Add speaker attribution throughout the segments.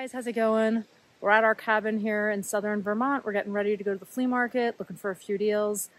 Speaker 1: guys, how's it going? We're at our cabin here in southern Vermont. We're getting ready to go to the flea market, looking for a few deals.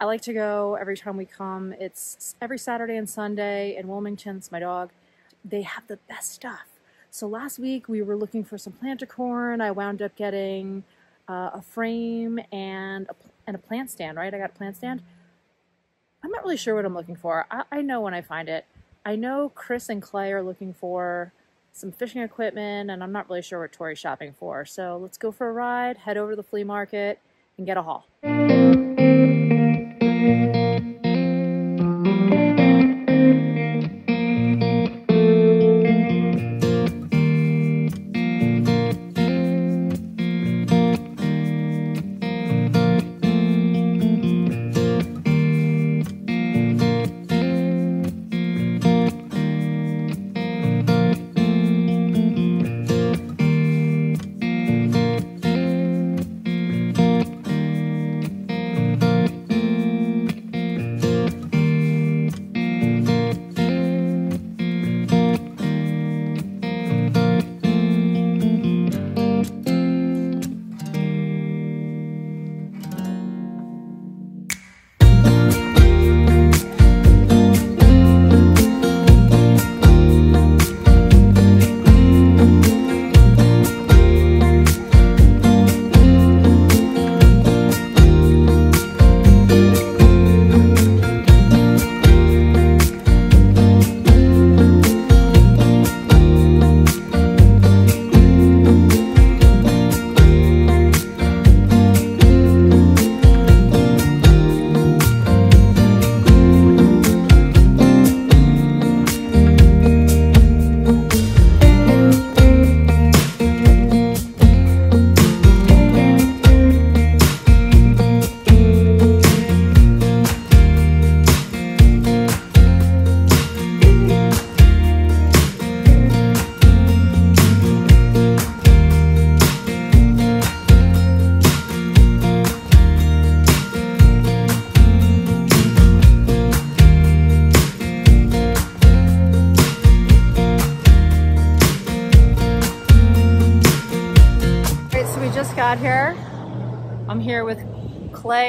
Speaker 1: I like to go every time we come. It's every Saturday and Sunday in Wilmington. It's my dog. They have the best stuff. So last week we were looking for some planticorn. I wound up getting uh, a frame and a, and a plant stand, right? I got a plant stand. I'm not really sure what I'm looking for. I, I know when I find it. I know Chris and Clay are looking for some fishing equipment, and I'm not really sure what Tori's shopping for. So let's go for a ride, head over to the flea market, and get a haul.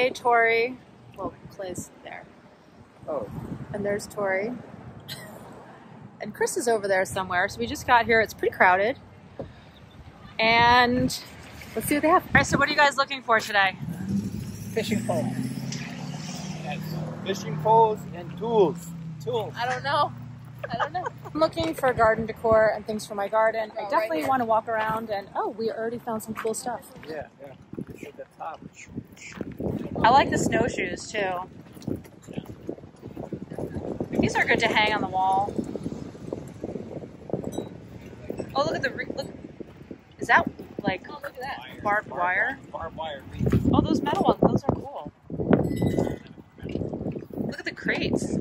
Speaker 1: Clay, Tori. Well, Clay's there.
Speaker 2: Oh.
Speaker 1: And there's Tori. And Chris is over there somewhere. So we just got here. It's pretty crowded. And let's see what they have. All right, so what are you guys looking for today?
Speaker 2: Fishing pole. Yes. Fishing poles and tools. Tools.
Speaker 1: I don't know. I don't know. I'm looking for garden decor and things for my garden. I oh, definitely want to walk around and oh, we already found some cool stuff.
Speaker 2: Yeah, yeah. At the top.
Speaker 1: I like the snowshoes too. These are good to hang on the wall. Oh, look at the look. Is that like
Speaker 3: Oh, look at that.
Speaker 1: barbed wire?
Speaker 2: Barbed wire.
Speaker 1: Oh, those metal ones. Those are cool. Look at the crates.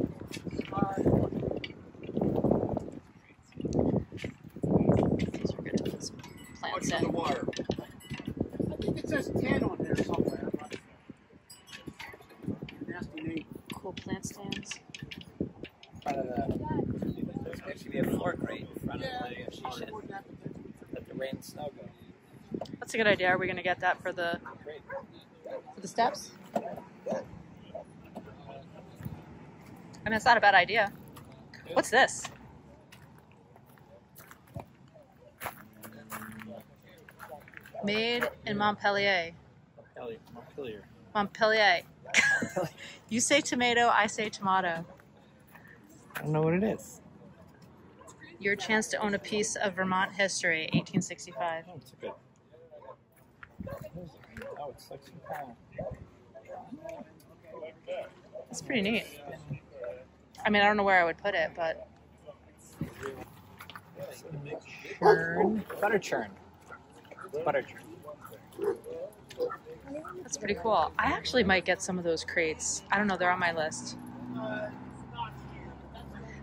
Speaker 1: These are good to plants in.
Speaker 2: water?
Speaker 4: I think it says 10 on there somewhere. I'm not sure. Nasty name.
Speaker 1: Cool plant stands.
Speaker 2: Front of the, there's actually be a floor grate in front of the
Speaker 4: Probably
Speaker 2: shed.
Speaker 4: wouldn't have to-
Speaker 2: Let the rain and snow go.
Speaker 1: That's a good idea. Are we going to get that for the for the steps? I mean, it's not a bad idea. What's this? Made in Montpellier.
Speaker 2: Montpelier. Montpelier.
Speaker 1: Montpellier. You say tomato, I say tomato.
Speaker 2: I don't know what it is.
Speaker 1: Your chance to own a piece of Vermont history, 1865.
Speaker 2: Oh, it's a good. Oh, it's like some kind
Speaker 1: It's pretty neat. I mean, I don't know where I would put it, but
Speaker 2: churn. Butter churn. Butter churn.
Speaker 1: that's pretty cool. I actually might get some of those crates. I don't know, they're on my list.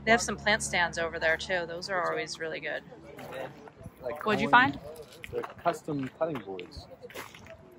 Speaker 1: They have some plant stands over there too. Those are always really good.
Speaker 2: Like
Speaker 1: What'd you find?
Speaker 5: They're custom cutting boards.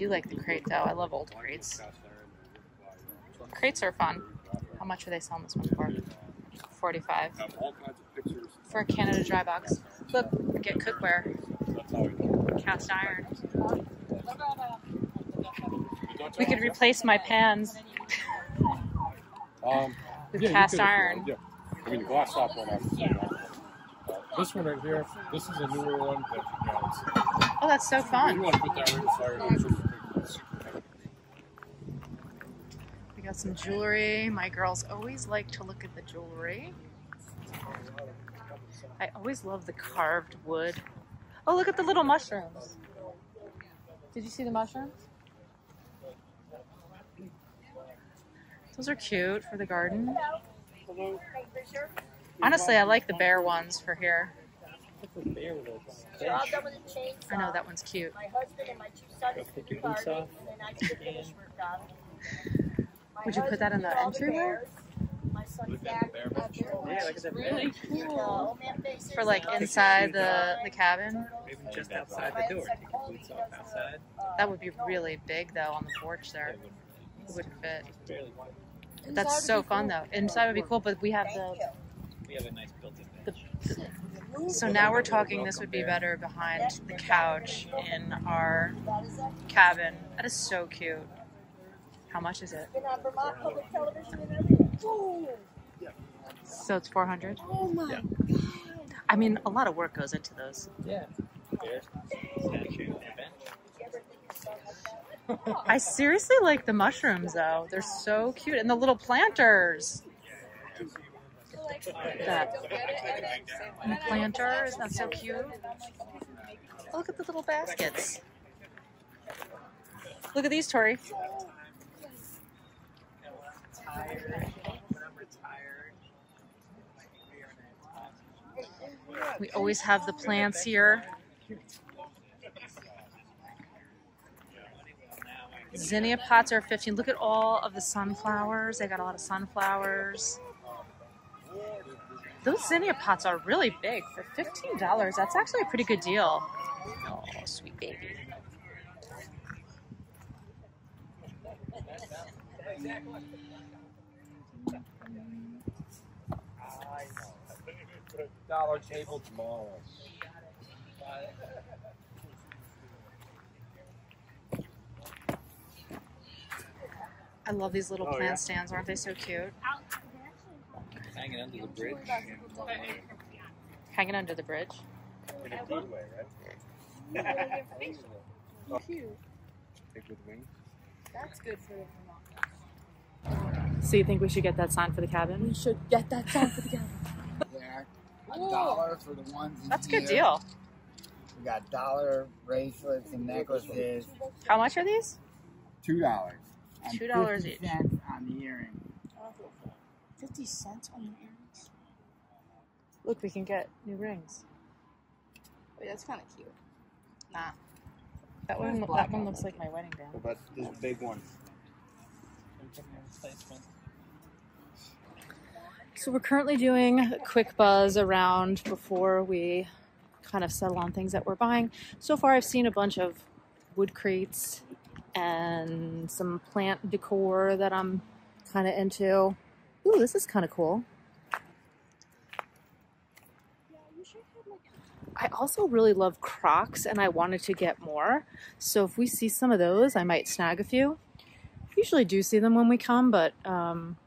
Speaker 1: do like the crate though. I love old crates. Crates are fun. How much are they selling this one for? 45
Speaker 5: have all kinds of pictures.
Speaker 1: for a Canada dry box. Look, get cookware,
Speaker 5: That's how we do
Speaker 1: cast iron. We could replace my pans
Speaker 5: Um,
Speaker 1: with
Speaker 5: yeah,
Speaker 1: cast
Speaker 5: you
Speaker 1: iron.
Speaker 5: Yeah. I mean, the glass top one. Uh, this one right here. This is a newer one that you guys.
Speaker 1: Oh, that's so
Speaker 5: You
Speaker 1: fun.
Speaker 5: want to put that right inside? It's just super heavy.
Speaker 1: We got some jewelry. My girls always like to look at the jewelry. I always love the carved wood. Oh, look at the little mushrooms. Did you see the mushrooms? Those are cute for the garden. Honestly, I like the bear ones for here.
Speaker 3: Bear with a
Speaker 6: They're all
Speaker 3: bench.
Speaker 6: done with a chainsaw.
Speaker 1: I know that one's cute. Would you put that in
Speaker 6: husband
Speaker 1: the entryway?
Speaker 6: bears. My son Zach did
Speaker 3: Yeah, look at
Speaker 6: really cool old man faces
Speaker 1: For like inside the, the cabin.
Speaker 3: Maybe just outside the door. Take your boots off outside.
Speaker 1: That would be really big though on the porch there.
Speaker 3: It
Speaker 1: It wouldn't fit. That's so fun though. Inside would be cool, but we have the
Speaker 3: We have a nice built-in bench.
Speaker 1: So now we're talking this would be better behind the couch in our cabin. That is so cute. How much is it?
Speaker 6: Been on Vermont Public Television and everything.
Speaker 1: So it's 400.
Speaker 6: Oh my
Speaker 3: Yeah.
Speaker 1: I mean, a lot of work goes into those.
Speaker 3: Yeah. There's statue on the bench.
Speaker 6: You ever think of something like that?
Speaker 1: I seriously like the mushrooms though. They're so cute and the little planters. That and the planter is that so cute? Look at the little baskets. Look at these, Tori.
Speaker 3: Tired. When I'm retired.
Speaker 1: We always have the plants here. Zinnia pots are 15. Look at all of the sunflowers. They got a lot of sunflowers. Those zinnia pots are really big for $15. That's actually a pretty good deal. Oh, sweet baby.
Speaker 5: Dollar Table tomorrow.
Speaker 1: I love these little
Speaker 5: Oh,
Speaker 1: plant
Speaker 5: yeah?
Speaker 1: stands. Aren't they so cute?
Speaker 3: Hanging under the bridge.
Speaker 1: Hanging under the bridge.
Speaker 5: In a good way, right? Take with wings.
Speaker 6: That's good for
Speaker 1: So you think we should get that sign for the cabin? We should get that sign for the cabin.
Speaker 7: There. A dollar for the ones in
Speaker 1: That's a good
Speaker 7: here.
Speaker 1: deal.
Speaker 7: We got dollar bracelets and necklaces.
Speaker 1: How much are these?
Speaker 7: Two dollars.
Speaker 1: $2
Speaker 7: 50
Speaker 1: each.
Speaker 7: cents on the earring.
Speaker 1: 50 cents on the earrings. Look, we can get new rings.
Speaker 6: Wait, that's kind of cute.
Speaker 1: Nah. That one, that one looks like my wedding band.
Speaker 5: What about this big one?
Speaker 1: So we're currently doing a quick buzz around before we kind of settle on things that we're buying. So far, I've seen a bunch of wood crates and some plant decor that I'm kind of into. Ooh, this is kind of cool. I also really love Crocs and I wanted to get more. So if we see some of those, I might snag a few. Usually do see them when we come, but um,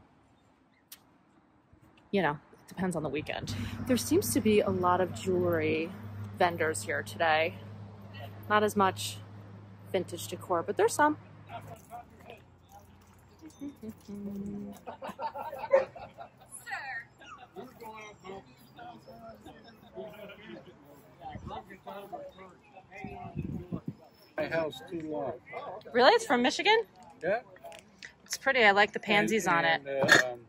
Speaker 1: you know, it depends on the weekend. There seems to be a lot of jewelry vendors here today. Not as much vintage decor, but there's some.
Speaker 5: My house too long.
Speaker 1: Really? It's from Michigan?
Speaker 5: Yeah.
Speaker 1: It's pretty. I like the pansies on it.
Speaker 5: Um,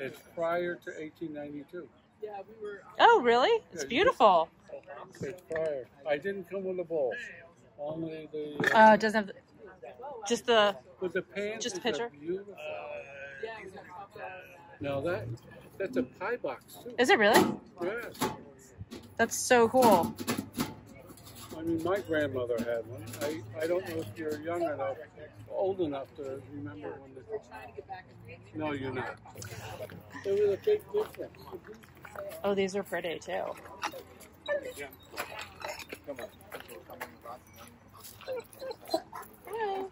Speaker 5: it's prior to 1892. Yeah, we were.
Speaker 1: Oh, really? It's
Speaker 5: Yeah,
Speaker 1: beautiful.
Speaker 5: It's prior. I didn't come with a bowl.
Speaker 4: Only the, uh,
Speaker 1: Uh, it doesn't have the, just the.
Speaker 4: with the pants.
Speaker 1: just a
Speaker 4: is a
Speaker 1: picture?
Speaker 4: beautiful- No, that, that's a pie box too.
Speaker 1: Is it really?
Speaker 4: Yes.
Speaker 1: That's so cool.
Speaker 4: I mean, my grandmother had one. I, I don't know if you're young enough, old enough to remember when the. No, you're not. There was a big difference.
Speaker 1: Oh, these are pretty too. Hello.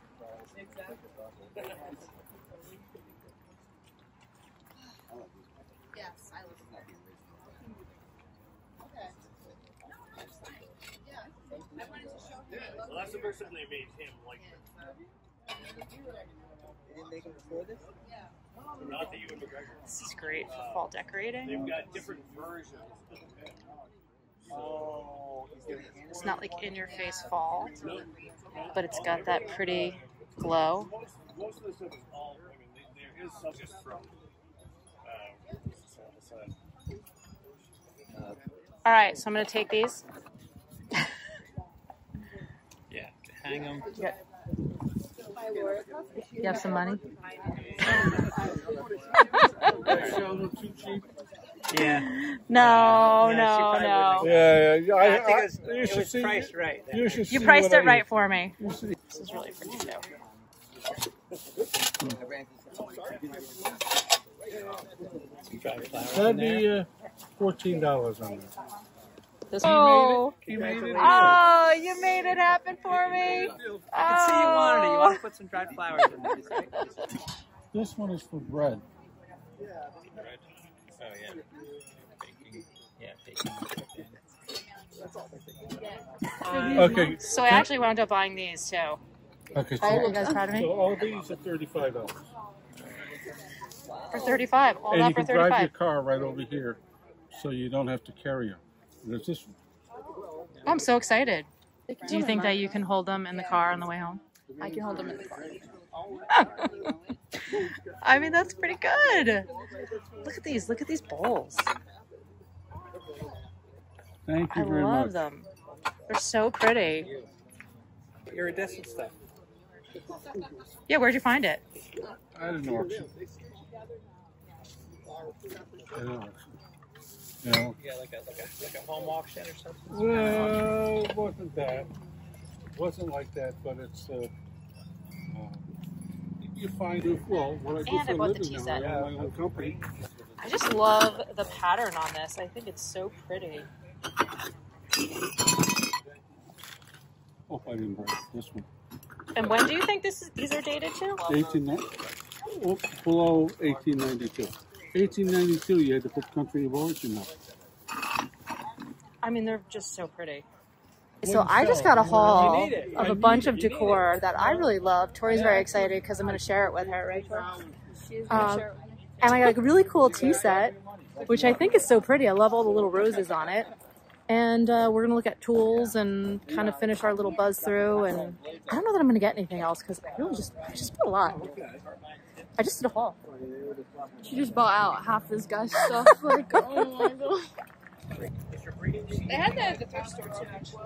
Speaker 6: Yes, I look at
Speaker 3: Well, that's the person they made him like. Not the Ewan McGregor.
Speaker 1: This is great for fall decorating.
Speaker 3: They've got different versions.
Speaker 2: Oh, he's gonna hand
Speaker 1: It's not like in your face fall, but it's got that pretty glow.
Speaker 3: most, of the stuff is all. I mean, there is some just from. What's this on the side?
Speaker 1: All right, so I'm gonna take these.
Speaker 3: Yeah, hang them.
Speaker 1: You have some money?
Speaker 4: Sell them too cheap.
Speaker 2: Yeah.
Speaker 1: No,
Speaker 2: Yeah,
Speaker 1: no, no.
Speaker 2: wouldn't.
Speaker 4: Yeah, yeah.
Speaker 2: I,
Speaker 4: I,
Speaker 2: think it was,
Speaker 4: you
Speaker 2: it
Speaker 4: should
Speaker 2: was
Speaker 4: see.
Speaker 2: priced right.
Speaker 4: You should
Speaker 1: You
Speaker 4: see
Speaker 1: priced it
Speaker 4: I-
Speaker 1: right for me. This is really pretty too.
Speaker 4: That'd be uh, fourteen dollars on that.
Speaker 1: This
Speaker 4: Oh,
Speaker 2: He made it.
Speaker 1: Oh, you made it happen for me.
Speaker 2: Put some dried flowers in there. right?
Speaker 4: This one is for bread.
Speaker 3: Oh yeah. Baking. Yeah, baking.
Speaker 4: Okay.
Speaker 1: So I actually wound up buying these too.
Speaker 4: Okay.
Speaker 1: Are you guys proud of
Speaker 4: so
Speaker 1: me?
Speaker 4: all these are thirty-five dollars,
Speaker 1: For 35. All
Speaker 4: and
Speaker 1: that
Speaker 4: you
Speaker 1: for
Speaker 4: can drive your
Speaker 1: 35.
Speaker 4: car right over here, so you don't have to carry them. There's this.
Speaker 1: I'm so excited. Do you think that you can hold them in the car on the way home?
Speaker 6: I can hold them in the car.
Speaker 1: I mean, that's pretty good. Look at these. Look at these bowls.
Speaker 4: Thank you
Speaker 1: I
Speaker 4: very
Speaker 1: love them. They're so pretty.
Speaker 2: Iridescent stuff.
Speaker 1: Yeah, where'd you find it?
Speaker 4: I had an auction. I had an auction. You know,
Speaker 2: Yeah, like a like a like a home auction or something.
Speaker 4: well, it wasn't that. Wasn't like that, but it's. Uh, uh, you find it. Well, what I do
Speaker 1: And I
Speaker 4: for a
Speaker 1: bought the
Speaker 4: living
Speaker 1: tea
Speaker 4: now, I
Speaker 1: set.
Speaker 4: own my own company.
Speaker 1: I just love the pattern on this. I think it's so pretty.
Speaker 4: Oh, I didn't buy this one.
Speaker 1: And when do you think this is, these are dated to?
Speaker 4: 18, oh, below 1892. 1892, you had to put country of origin up.
Speaker 1: I mean, they're just so pretty. So I just got a haul
Speaker 2: You need it.
Speaker 1: of a bunch of decor that I really love. Tori's very excited because I'm going to share it with her, right, Tori? Um, And I got a really cool tea set, which I think is so pretty. I love all the little roses on it. And uh, we're going to look at tools and kind of finish our little buzz through. And I don't know that I'm going to get anything else because I really just, I just bought a lot. I just did a haul.
Speaker 6: She just bought out half this guy's stuff. Like, oh my god. They had that at the thrift store too, actually.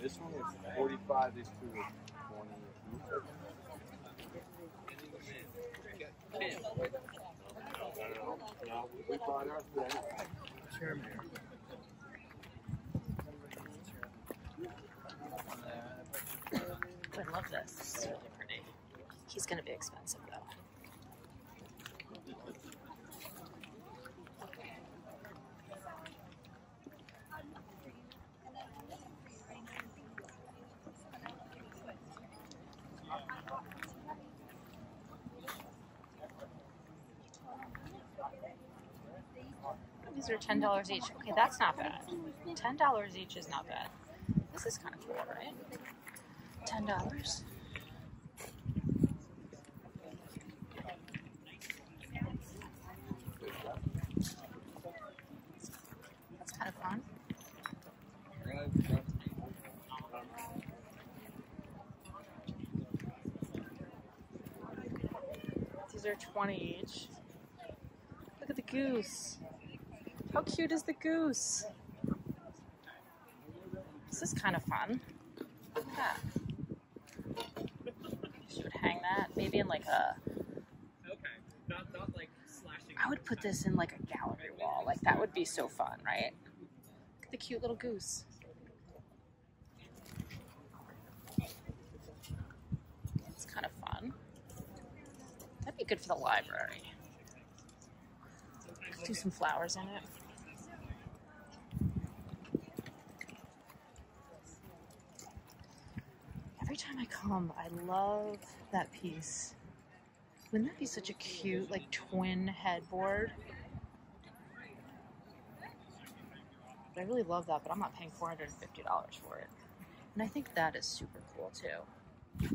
Speaker 5: This one is 45, these two are 20. No, we bought ours today.
Speaker 1: I love this. This is really pretty. He's going to be expensive though. These are ten dollars each. Okay, that's not bad. Ten dollars each is not bad. This is kind of cool, right? Ten dollars. That's kind of fun. Are twenty each. Look at the goose. How cute is the goose? This is kind of fun. That. She would hang that maybe in like a. I would put this in like a gallery wall. Like that would be so fun, right? Look at the cute little goose. It's kind of fun. That'd be good for the library. Do some flowers in it. Every time I come, I love that piece. Wouldn't that be such a cute, like, twin headboard? I really love that, but I'm not paying $450 for it. And I think that is super cool too.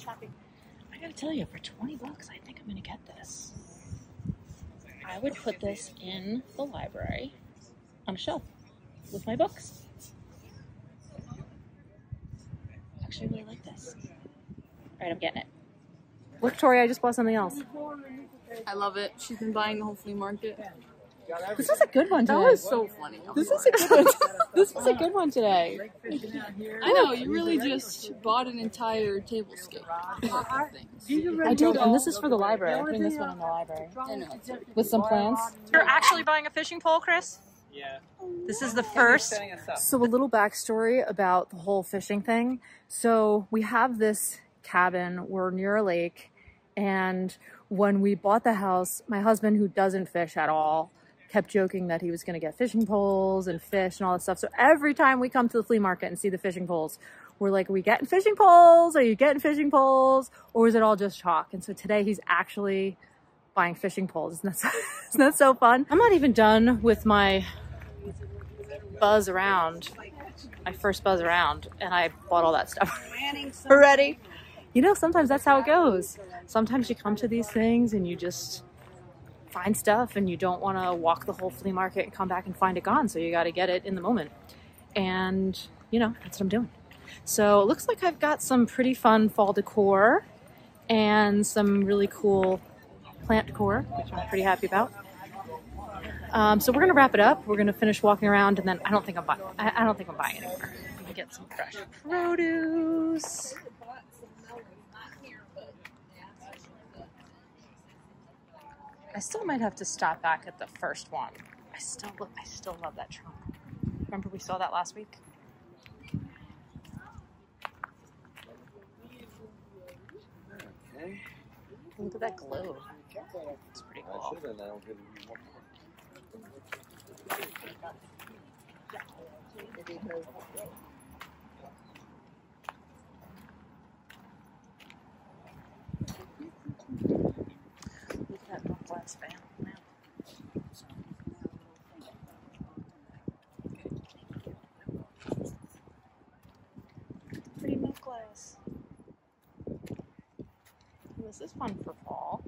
Speaker 1: Shopping. I gotta tell you, for 20 bucks, I think I'm gonna get this. I would put this in the library on a shelf with my books. Actually, I really like this. All right, I'm getting it. Look, Tori, I just bought something else.
Speaker 6: I love it. She's been buying the whole flea market.
Speaker 1: This is a good one today.
Speaker 6: That was so funny.
Speaker 1: This is a good one. this was a good one today.
Speaker 6: I know, you really just bought an entire tablescape of things.
Speaker 1: I did, and this is for the library. I'm putting this one in the library
Speaker 6: I know.
Speaker 1: with some plants. You're actually buying a fishing pole, Chris?
Speaker 2: Yeah.
Speaker 1: This is the first.
Speaker 2: Setting us up.
Speaker 1: So a little backstory about the whole fishing thing. So we have this cabin. We're near a lake, and when we bought the house, my husband, who doesn't fish at all, kept joking that he was going to get fishing poles and fish and all that stuff. So every time we come to the flea market and see the fishing poles, we're like, are we getting fishing poles? Are you getting fishing poles? Or is it all just chalk? And so today he's actually buying fishing poles. Isn't that so, isn't that so fun? I'm not even done with my buzz around, my first buzz around, and I bought all that stuff already. You know, sometimes that's how it goes. Sometimes you come to these things and you just find stuff and you don't want to walk the whole flea market and come back and find it gone. So you got to get it in the moment. And, you know, that's what I'm doing. So it looks like I've got some pretty fun fall decor and some really cool plant decor, which I'm pretty happy about. Um, so we're gonna wrap it up. We're gonna finish walking around, and then I don't think I'm buying. I, I don't think I'm buying anymore. Get some fresh produce. I still might have to stop back at the first one. I still, I still love that trunk. Remember we saw that last week?
Speaker 2: Okay.
Speaker 1: Look at that globe. It's pretty cool. Look at that Northwest fan map. Pretty milk glass. This is fun for fall.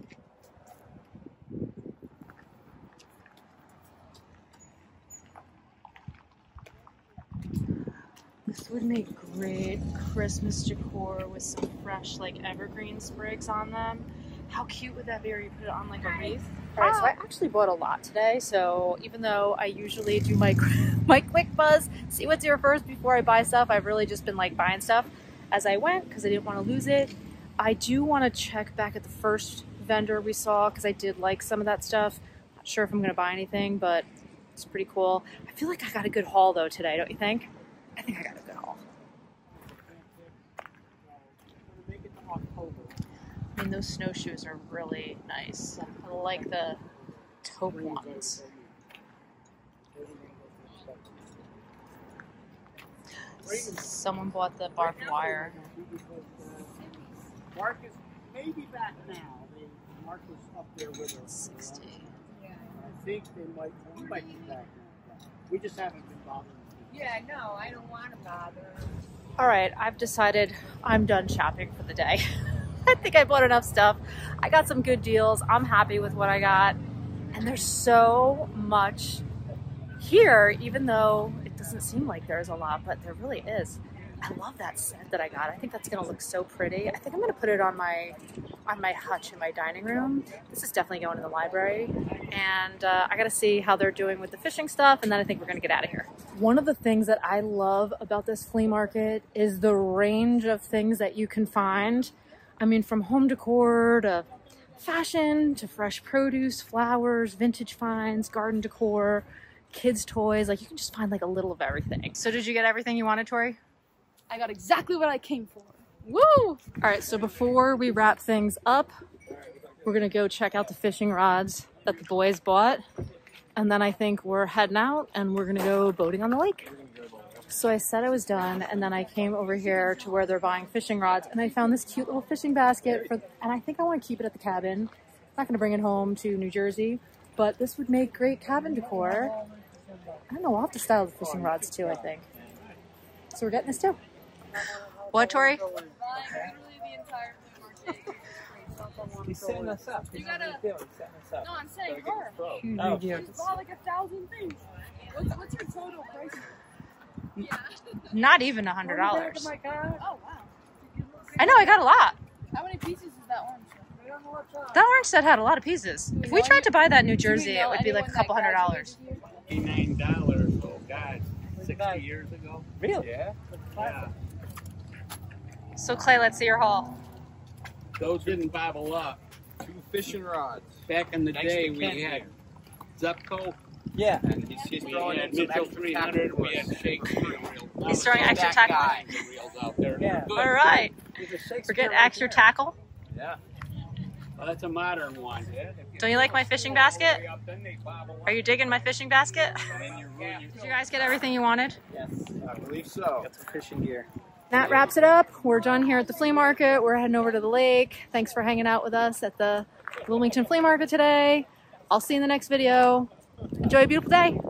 Speaker 1: This would make great Christmas decor with some fresh, like evergreen sprigs on them. How cute would that be? Or you put it on like a wreath? All right, so I actually bought a lot today. So even though I usually do my my quick buzz, see what's here first before I buy stuff, I've really just been like buying stuff as I went because I didn't want to lose it. I do want to check back at the first vendor we saw because I did like some of that stuff. Not sure if I'm going to buy anything, but it's pretty cool. I feel like I got a good haul though today, don't you think? I think I got a good haul. I mean, those snowshoes are really nice. I like the taupe ones. Someone bought the barbed wire.
Speaker 8: Mark is maybe back now. Mark was up there with us.
Speaker 1: 60.
Speaker 8: I think they might, he might be back now. We just haven't been bothering.
Speaker 9: Yeah, no, I don't want to bother.
Speaker 1: All right, I've decided I'm done shopping for the day. I think I bought enough stuff. I got some good deals. I'm happy with what I got. And there's so much here, even though it doesn't seem like there's a lot, but there really is. I love that set that I got. I think that's gonna look so pretty. I think I'm gonna put it on my on my hutch in my dining room. This is definitely going in the library, and uh, I gotta see how they're doing with the fishing stuff, and then I think we're gonna get out of here. One of the things that I love about this flea market is the range of things that you can find. I mean, from home decor to fashion to fresh produce, flowers, vintage finds, garden decor, kids' toys. Like you can just find like a little of everything. So did you get everything you wanted, Tori?
Speaker 6: I got exactly what I came for.
Speaker 1: Woo! All right, so before we wrap things up, we're gonna go check out the fishing rods that the boys bought. And then I think we're heading out and we're gonna go boating on the lake. So I said I was done and then I came over here to where they're buying fishing rods and I found this cute little fishing basket for, and I think I wanna keep it at the cabin. I'm not gonna bring it home to New Jersey, but this would make great cabin decor. I don't know, I'll have to style the fishing rods too, I think. So we're getting this too. What, Tori?
Speaker 2: He's setting us up.
Speaker 6: You gotta-
Speaker 2: He's setting us up.
Speaker 6: No, I'm saying her.
Speaker 2: Oh.
Speaker 6: She bought like a thousand things. What's, what's your total price? Yeah.
Speaker 1: Not even a hundred dollars.
Speaker 6: Oh wow.
Speaker 1: I know, I got a lot.
Speaker 6: How many pieces is that orange?
Speaker 1: That orange set had a lot of pieces. If we tried to buy that in New Jersey, it would be like a couple hundred dollars.
Speaker 3: Eighty-nine dollars. Oh God, sixty years ago.
Speaker 2: Really?
Speaker 3: Yeah. Yeah.
Speaker 1: So Clay, let's see your haul.
Speaker 4: Those didn't bobble up.
Speaker 10: Two fishing rods.
Speaker 4: Back in the
Speaker 10: Thanks
Speaker 4: day, we had
Speaker 10: here.
Speaker 4: Zebco.
Speaker 2: Yeah.
Speaker 10: And he's, he's throwing in some extra
Speaker 4: 300. We had
Speaker 10: tackle
Speaker 4: Shakespeare.
Speaker 1: He's throwing extra
Speaker 4: That
Speaker 1: tackle.
Speaker 4: guy reels out there.
Speaker 2: Yeah.
Speaker 1: All right,
Speaker 2: He's a
Speaker 1: we're
Speaker 2: Shakespeare
Speaker 1: getting
Speaker 2: right
Speaker 1: extra
Speaker 2: there.
Speaker 1: tackle.
Speaker 10: Yeah.
Speaker 4: Well, that's a modern one.
Speaker 1: Don't you like my fishing basket? Are you digging my fishing basket? Did you guys get everything you wanted?
Speaker 2: Yes.
Speaker 10: I believe so.
Speaker 2: Got some fishing gear.
Speaker 1: That wraps it up. We're done here at the flea market. We're heading over to the lake. Thanks for hanging out with us at the Wilmington Flea Market today. I'll see you in the next video. Enjoy a beautiful day.